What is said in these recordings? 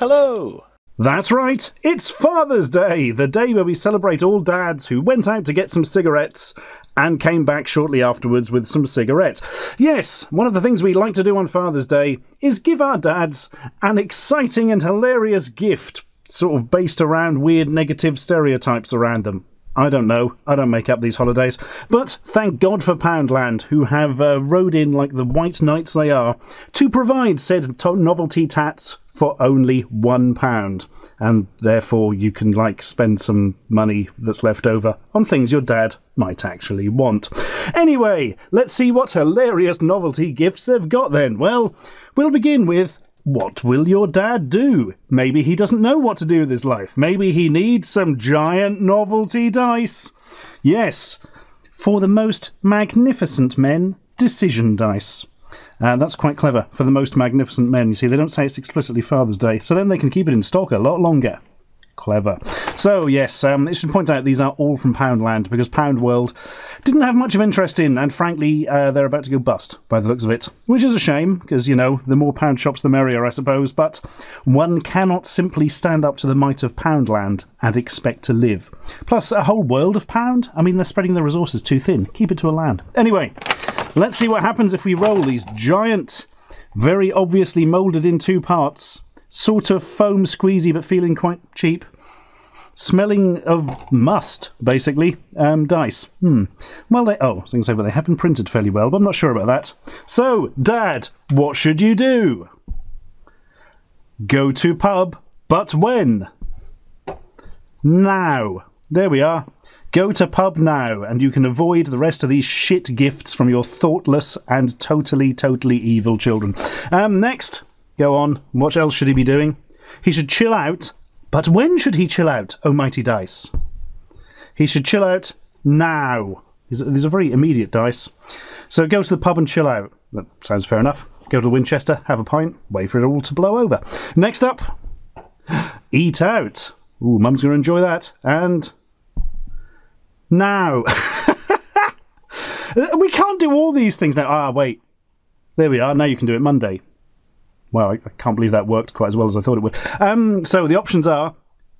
Hello! That's right, it's Father's Day, the day where we celebrate all dads who went out to get some cigarettes and came back shortly afterwards with some cigarettes. Yes, one of the things we like to do on Father's Day is give our dads an exciting and hilarious gift, sort of based around weird negative stereotypes around them. I don't know. I don't make up these holidays. But thank God for Poundland, who have uh, rode in like the white knights they are to provide said to- novelty tats for only one pound. And therefore, you can like spend some money that's left over on things your dad might actually want. Anyway, let's see what hilarious novelty gifts they've got then. Well, we'll begin with what will your dad do? Maybe he doesn't know what to do with his life. Maybe he needs some giant novelty dice. Yes, for the most magnificent men, decision dice. Uh, that's quite clever for the most magnificent men. You see, they don't say it's explicitly Father's Day, so then they can keep it in stock a lot longer. Clever. So, yes, um, I should point out these are all from Poundland because Pound World didn't have much of interest in, and frankly, uh, they're about to go bust by the looks of it. Which is a shame because, you know, the more pound shops the merrier, I suppose, but one cannot simply stand up to the might of Poundland and expect to live. Plus, a whole world of Pound? I mean, they're spreading their resources too thin. Keep it to a land. Anyway, let's see what happens if we roll these giant, very obviously moulded in two parts, sort of foam squeezy but feeling quite cheap smelling of must, basically. Um, dice. Hmm. Well, they. Oh, I was going to say, well, they have been printed fairly well, but I'm not sure about that. So, Dad, what should you do? Go to pub, but when? Now. There we are. Go to pub now, and you can avoid the rest of these shit gifts from your thoughtless and totally, totally evil children. Um, next, go on. What else should he be doing? He should chill out but when should he chill out, oh mighty dice? He should chill out now. These are, very immediate dice. So go to the pub and chill out. That sounds fair enough. Go to Winchester, have a pint, wait for it all to blow over. Next up, eat out. Ooh, mum's going to enjoy that. And now. we can't do all these things now. Ah, wait. There we are. Now you can do it Monday. Well, I, I can't believe that worked quite as well as I thought it would. Um, so the options are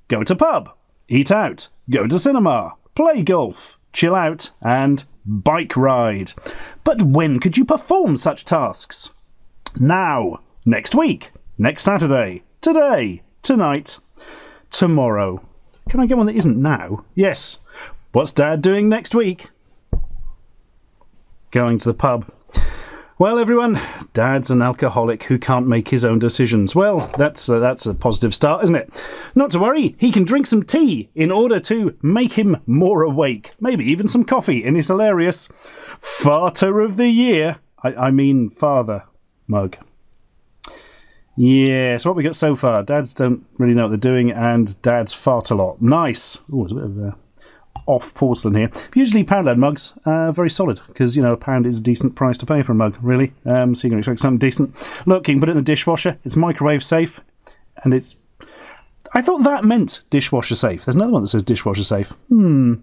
go to pub, eat out, go to cinema, play golf, chill out, and bike ride. But when could you perform such tasks? Now, next week, next Saturday, today, tonight, tomorrow. Can I get one that isn't now? Yes. What's Dad doing next week? Going to the pub. Well, everyone, Dad's an alcoholic who can't make his own decisions. Well, that's a, that's a positive start, isn't it? Not to worry, he can drink some tea in order to make him more awake. Maybe even some coffee in his hilarious Farter of the Year. I, I mean, father mug. Yes, what we got so far. Dads don't really know what they're doing, and dads fart a lot. Nice. Oh, it's a bit of a off porcelain here. Usually Poundland mugs are very solid because you know a pound is a decent price to pay for a mug, really. Um, so you can expect something decent. Look, you can put it in the dishwasher. It's microwave safe, and it's. I thought that meant dishwasher safe. There's another one that says dishwasher safe. Hmm.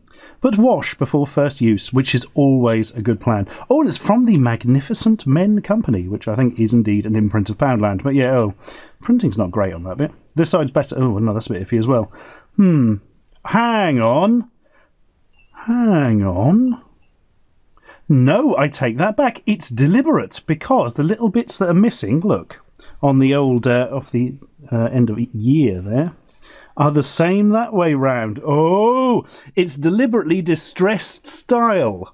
But wash before first use, which is always a good plan. Oh, and it's from the Magnificent Men Company, which I think is indeed an imprint of Poundland. But yeah, oh, printing's not great on that bit. This side's better. Oh, no, that's a bit iffy as well. Hmm. Hang on. Hang on. No, I take that back. It's deliberate because the little bits that are missing, look, on the old, uh, off the uh, end of year there, are the same that way round. Oh, it's deliberately distressed style.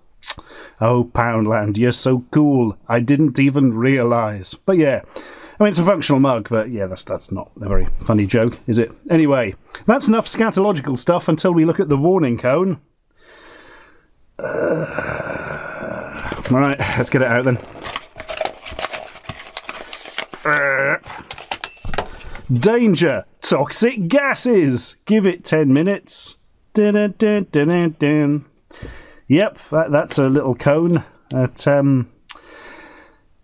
Oh, Poundland, you're so cool. I didn't even realise. But yeah, I mean, it's a functional mug, but yeah, that's that's not a very funny joke, is it? Anyway, that's enough scatological stuff until we look at the warning cone. Uh, all right, let's get it out then. Uh, danger! Toxic gases! Give it 10 minutes. Dun, dun, dun. Yep, that, that's a little cone. That, um,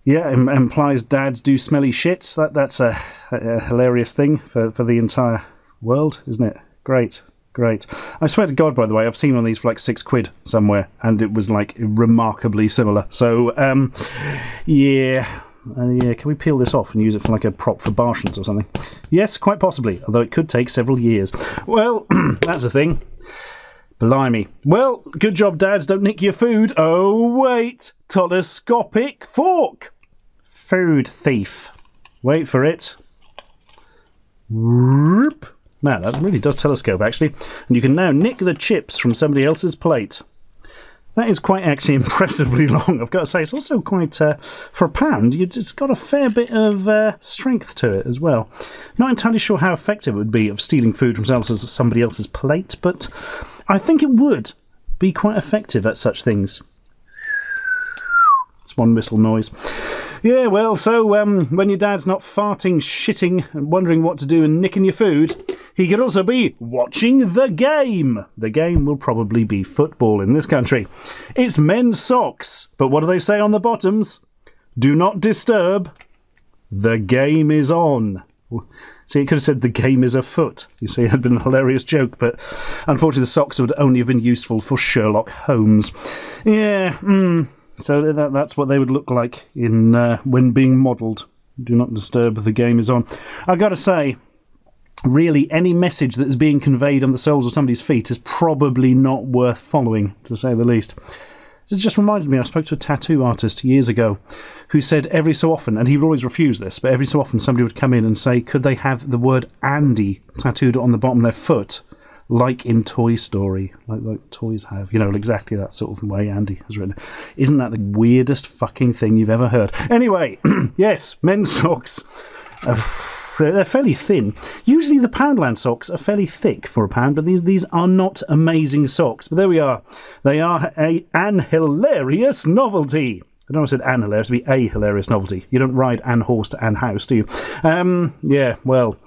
yeah, im- implies dads do smelly shits. That That's a, a hilarious thing for, for the entire world, isn't it? Great. Great. I swear to God, by the way, I've seen one of these for like six quid somewhere, and it was like remarkably similar. So, um, yeah, Uh, yeah, can we peel this off and use it for like a prop for Barshens or something? Yes, quite possibly, although it could take several years. Well, that's a thing. Blimey. Well, good job, dads. Don't nick your food. Oh, wait. Telescopic fork. Food thief. Wait for it. Whoop. Now, that really does telescope, actually. And you can now nick the chips from somebody else's plate. That is quite actually impressively long, I've got to say. It's also quite, uh, for a pound, it's got a fair bit of uh, strength to it as well. Not entirely sure how effective it would be of stealing food from somebody else's plate, but I think it would be quite effective at such things. It's one whistle noise. Yeah, well, so um, when your dad's not farting, shitting, and wondering what to do and nicking your food, he could also be watching the game. The game will probably be football in this country. It's men's socks, but what do they say on the bottoms? Do not disturb. The game is on. See, it could have said the game is afoot. You see, it had been a hilarious joke, but unfortunately, the socks would only have been useful for Sherlock Holmes. Yeah, mm, so that, that's what they would look like in uh, when being modelled. Do not disturb. The game is on. I've got to say, really, any message that is being conveyed on the soles of somebody's feet is probably not worth following, to say the least. This just reminded me, I spoke to a tattoo artist years ago who said every so often, and he would always refuse this, but every so often somebody would come in and say, could they have the word Andy tattooed on the bottom of their foot, like in Toy Story, like, like toys have, you know, exactly that sort of way Andy has written. Isn't that the weirdest fucking thing you've ever heard? Anyway, yes, men's socks. Uh, they're, fairly thin. Usually the Poundland socks are fairly thick for a pound, but these these are not amazing socks. But there we are. They are a, an hilarious novelty. I don't know I said an hilarious, to be a hilarious novelty. You don't ride an horse to an house, do you? Um, yeah, well,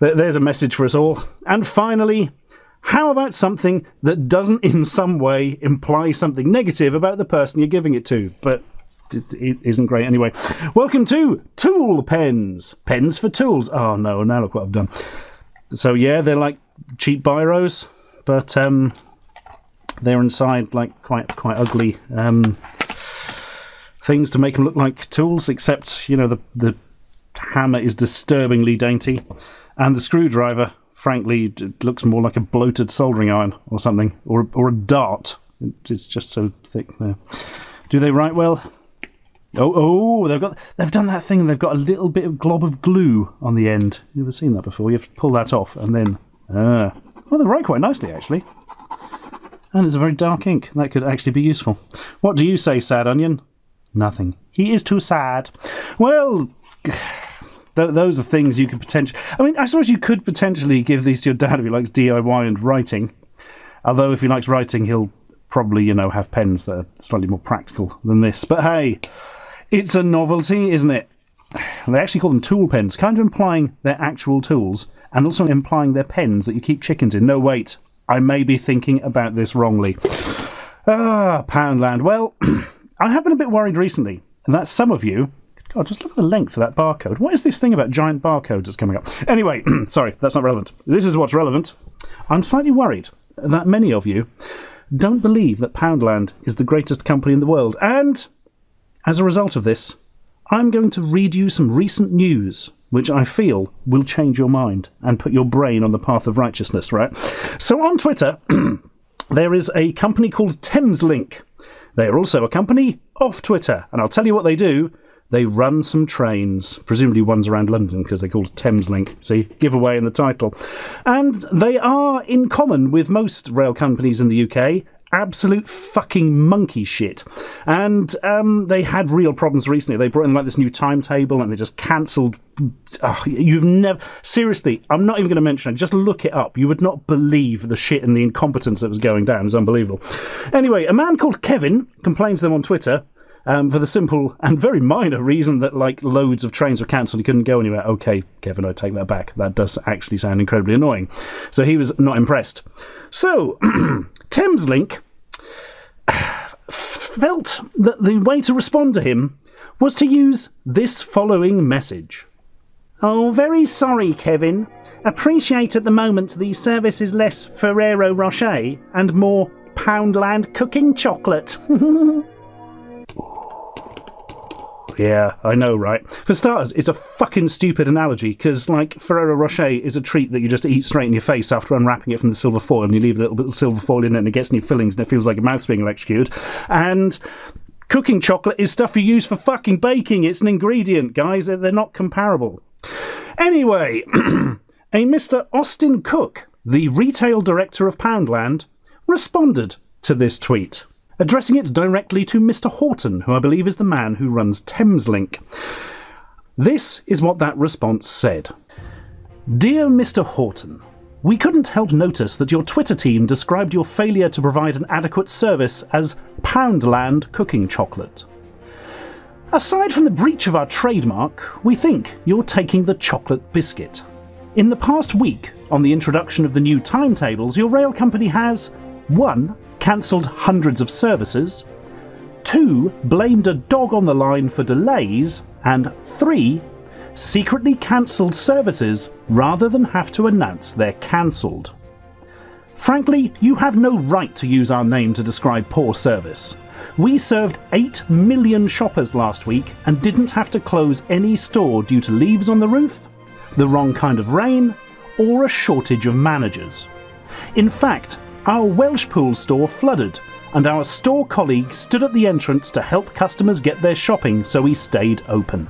th- there's a message for us all. And finally, how about something that doesn't in some way imply something negative about the person you're giving it to? But it isn't great anyway. Welcome to Tool Pens. Pens for tools. Oh no, now look what I've done. So yeah, they're like cheap biros, but um, they're inside like quite quite ugly um, things to make them look like tools. Except you know the the hammer is disturbingly dainty, and the screwdriver, frankly, it looks more like a bloated soldering iron or something, or or a dart. It's just so thick there. Do they write well? Oh, oh, they've got they've done that thing. They've got a little bit of glob of glue on the end. You ever seen that before? You have to pull that off, and then ah, well, they write quite nicely actually. And it's a very dark ink. That could actually be useful. What do you say, Sad Onion? Nothing. He is too sad. Well, th- those are things you could potentially. I mean, I suppose you could potentially give these to your dad if he likes DIY and writing. Although, if he likes writing, he'll probably, you know, have pens that are slightly more practical than this. But hey, it's a novelty, isn't it? They actually call them tool pens, kind of implying they're actual tools, and also implying they're pens that you keep chickens in. No, wait, I may be thinking about this wrongly. Ah, Poundland. Well, I have been a bit worried recently, and that some of you. God, just look at the length of that barcode. What is this thing about giant barcodes that's coming up? Anyway, sorry, that's not relevant. This is what's relevant. I'm slightly worried that many of you don't believe that Poundland is the greatest company in the world, and as a result of this, I'm going to read you some recent news which I feel will change your mind and put your brain on the path of righteousness, right? So on Twitter, there is a company called Thameslink. They are also a company off Twitter, and I'll tell you what they do. They run some trains, presumably ones around London because they're called Thameslink. See, giveaway in the title. And they are in common with most rail companies in the UK absolute fucking monkey shit. And um, they had real problems recently. They brought in like this new timetable and they just cancelled. Oh, you've never. Seriously, I'm not even going to mention it. Just look it up. You would not believe the shit and the incompetence that was going down. It's unbelievable. Anyway, a man called Kevin complains to them on Twitter. Um, for the simple and very minor reason that like loads of trains were cancelled, he couldn't go anywhere. Okay, Kevin, I take that back. That does actually sound incredibly annoying. So he was not impressed. So Thameslink felt that the way to respond to him was to use this following message. Oh, very sorry, Kevin. Appreciate at the moment the service is less Ferrero Rocher and more Poundland cooking chocolate. Yeah, I know, right? For starters, it's a fucking stupid analogy because, like, Ferrero Rocher is a treat that you just eat straight in your face after unwrapping it from the silver foil, and you leave a little bit of silver foil in it, and it gets in your fillings, and it feels like your mouth's being electrocuted. And cooking chocolate is stuff you use for fucking baking. It's an ingredient, guys. They're, they're not comparable. Anyway, a Mr. Austin Cook, the retail director of Poundland, responded to this tweet addressing it directly to Mr. Horton, who I believe is the man who runs Thameslink. This is what that response said Dear Mr. Horton, we couldn't help notice that your Twitter team described your failure to provide an adequate service as Poundland cooking chocolate. Aside from the breach of our trademark, we think you're taking the chocolate biscuit. In the past week, on the introduction of the new timetables, your rail company has 1 cancelled hundreds of services, 2. blamed a dog on the line for delays, and 3. secretly cancelled services rather than have to announce they're cancelled. Frankly, you have no right to use our name to describe poor service. We served 8 million shoppers last week and didn't have to close any store due to leaves on the roof, the wrong kind of rain, or a shortage of managers. In fact, our Welshpool store flooded, and our store colleague stood at the entrance to help customers get their shopping so we stayed open.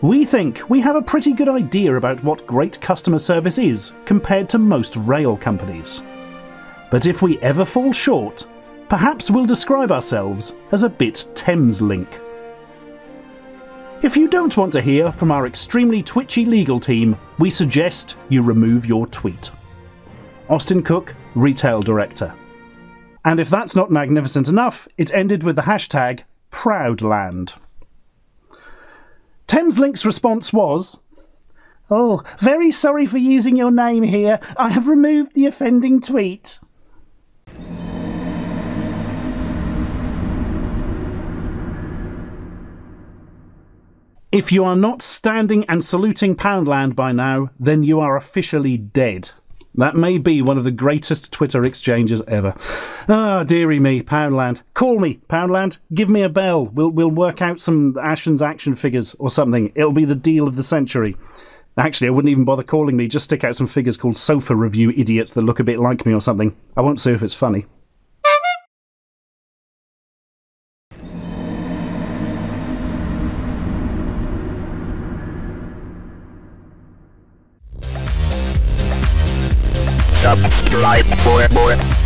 We think we have a pretty good idea about what great customer service is compared to most rail companies. But if we ever fall short, perhaps we'll describe ourselves as a bit Thameslink. If you don't want to hear from our extremely twitchy legal team, we suggest you remove your tweet. Austin Cook, Retail Director. And if that's not magnificent enough, it ended with the hashtag Proudland. Thameslink's response was Oh, very sorry for using your name here. I have removed the offending tweet. If you are not standing and saluting Poundland by now, then you are officially dead. That may be one of the greatest Twitter exchanges ever. Ah, dearie me, Poundland. Call me, Poundland. Give me a bell. We'll, we'll work out some Ashens action figures or something. It'll be the deal of the century. Actually, I wouldn't even bother calling me. Just stick out some figures called sofa review idiots that look a bit like me or something. I won't see if it's funny. Subscribe for more.